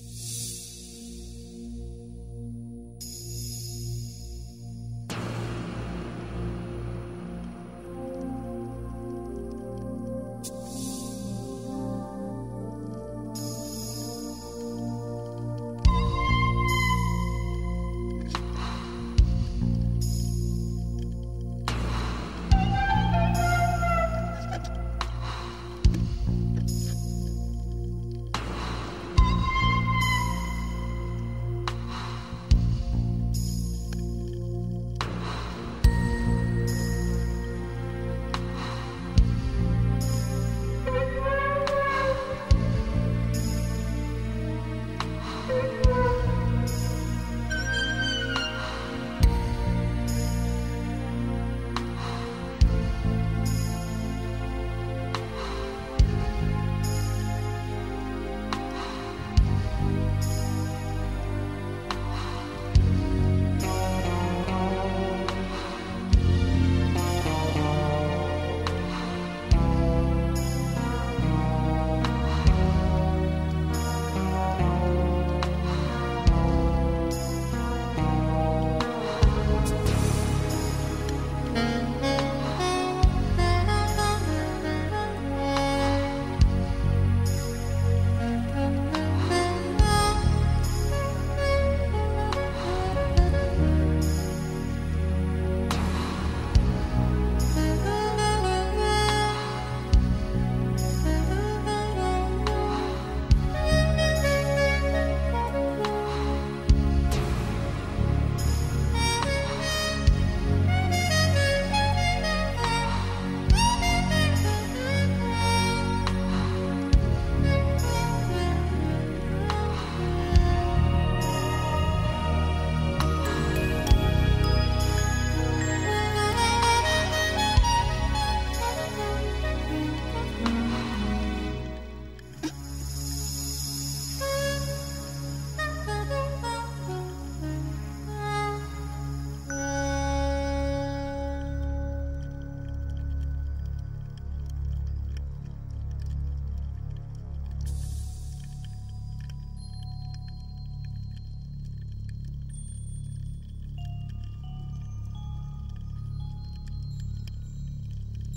you